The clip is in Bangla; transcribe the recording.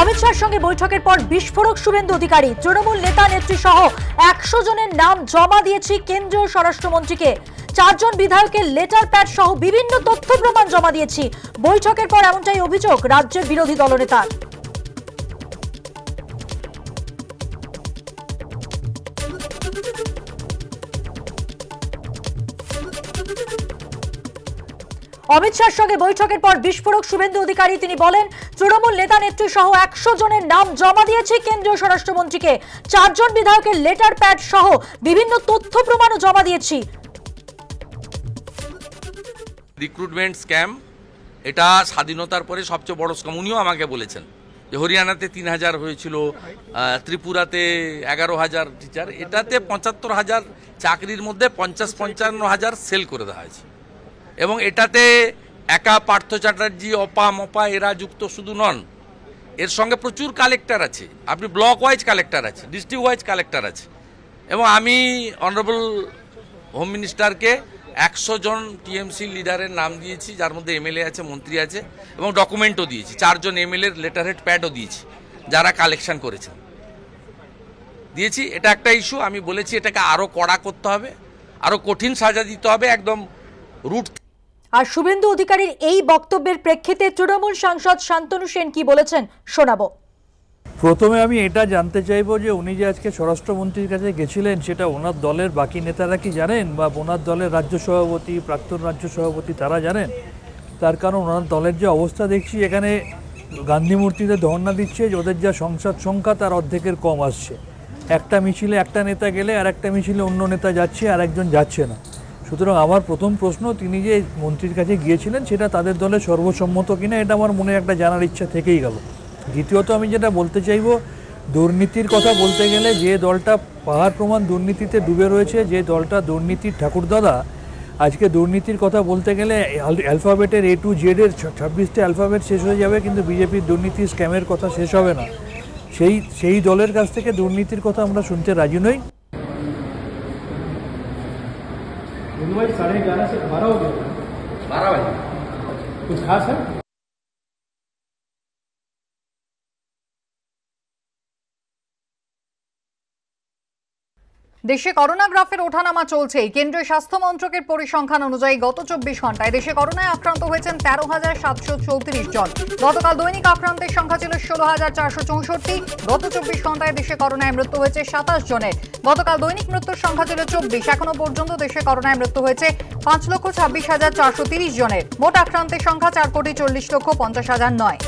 অমিত শাহর সঙ্গে বৈঠকের পর বিস্ফোরক শুভেন্দু অধিকারী, তৃণমূল নেতা নেত্রী সহ একশো জনের নাম জমা দিয়েছি কেন্দ্রীয় স্বরাষ্ট্রমন্ত্রীকে। চারজন বিধায়কের লেটার প্যাড সহ বিভিন্ন তথ্য প্রমাণ জমা দিয়েছি। বৈঠকের পর এমনটাই অভিযোগ রাজ্যের বিরোধী দলনেতার। অমিত শাহর সঙ্গে বৈঠকের পর বিস্ফোরক শুভেন্দু অধিকারী, তিনি বলেন, তৃণমূল নেতা নেত্রী সহ একশো জনের নাম জমা দিয়েছে কেন্দ্রীয় স্বরাষ্ট্রমন্ত্রীকে। চারজন বিধায়কের লেটার প্যাড সহ বিভিন্ন তথ্য প্রমাণও জমা দিয়েছি। রিক্রুটমেন্ট স্ক্যাম, এটা স্বাধীনতার পরে সবচেয়ে বড় স্ক্যাম। উনিও আমাকে বলেছেন যে হরিয়ানাতে তিন হাজার হয়েছিল ত্রিপুরাতে এগারো হাজার টিচার এটাতে পঁচাত্তর হাজার চাকরির মধ্যে পঞ্চাশ পঞ্চান্ন হাজার সেল করে দেওয়া হয়েছে। এবং এটাতে একা পার্থ চ্যাটার্জি, অপা মপা, এরা যুক্ত শুধু নন। এর সঙ্গে প্রচুর কালেক্টর আছে। আপনি ব্লক ওয়াইজ কালেক্টর আছে ডিস্ট্রিক্ট ওয়াইজ কালেক্টর আছে। এবং আমি অনারেবল হোম মিনিস্টারকে একশো জন টিএমসি লিডারের নাম দিয়েছি, যার মধ্যে এমএলএ আছে, মন্ত্রী আছে, এবং ডকুমেন্টও দিয়েছি। চারজন এমএলএর লেটার হেড প্যাডও দিয়েছি, যারা কালেকশন করেছেন। দিয়েছি, এটা একটা ইস্যু আমি বলেছি এটাকে আরও কড়া করতে হবে আরও কঠিন সাজা দিতে হবে, একদম রুট আর শুভেন্দু অধিকারীর এই বক্তব্যের প্রেক্ষিতে তৃণমূল সাংসদ শান্তনু সেন কি বলেছেন, শোনাবো। প্রথমে আমি এটা জানতে চাইব যে উনি যে আজকে স্বরাষ্ট্রমন্ত্রীর কাছে গেছিলেন, সেটা ওনার দলের বাকি নেতারা কি জানেন বা ওনার দলের রাজ্য সভাপতি, প্রাক্তন রাজ্য সভাপতি তারা জানেন? তার কারণ ওনার দলের যে অবস্থা দেখছি, এখানে গান্ধী মূর্তিতে ধর্ণা দিচ্ছে যে ওদের যা সংসদ সংখ্যা তার অর্ধেকের কম আসছে। একটা মিছিলে একটা নেতা গেলে আর একটা মিছিলে অন্য নেতা যাচ্ছে আর একজন যাচ্ছে না। সুতরাং আমার প্রথম প্রশ্ন, তিনি যে মন্ত্রীর কাছে গিয়েছিলেন, সেটা তাদের দলের সর্বসম্মত কিনা, এটা আমার মনে একটা জানার ইচ্ছা থেকেই গেল। দ্বিতীয়ত আমি যেটা বলতে চাইব, দুর্নীতির কথা বলতে গেলে যে দলটা পাহাড় প্রমাণ দুর্নীতিতে ডুবে রয়েছে, যে দলটা দুর্নীতির ঠাকুরদাদা আজকে দুর্নীতির কথা বলতে গেলে অ্যালফাবেটের এ টু জেডের ছাব্বিশটা অ্যালফাবেট শেষ হয়ে যাবে, কিন্তু বিজেপির দুর্নীতি স্ক্যামের কথা শেষ হবে না। সেই সেই দলের কাছ থেকে দুর্নীতির কথা আমরা শুনতে রাজি নই। इनवाइट साढ़े ग्यारह से बारह हो गया। बारह बजे। कुछ खास है? দেশে করোনা গ্রাফের ওঠানামা চলছে। কেন্দ্রীয় স্বাস্থ্য মন্ত্রকের পরিসংখ্যান অনুযায়ী গত চব্বিশ ঘন্টায় দেশে করোনায় আক্রান্ত হয়েছেন তেরো হাজার সাতশো চৌত্রিশ জন। গতকাল দৈনিক আক্রান্তের সংখ্যা ছিল ষোলো হাজার চারশো চৌষট্টি। গত চব্বিশ ঘন্টায় দেশে করোনায় মৃত্যু হয়েছে সাতাশ জনের। গতকাল দৈনিক মৃত্যুর সংখ্যা ছিল চব্বিশ। এখনও পর্যন্ত দেশে করোনায় মৃত্যু হয়েছে পাঁচ লক্ষ ছাব্বিশ হাজার চারশো তিরিশ জনের। মোট আক্রান্তের সংখ্যা চার কোটি চল্লিশ লক্ষ পঞ্চাশ হাজার নয়।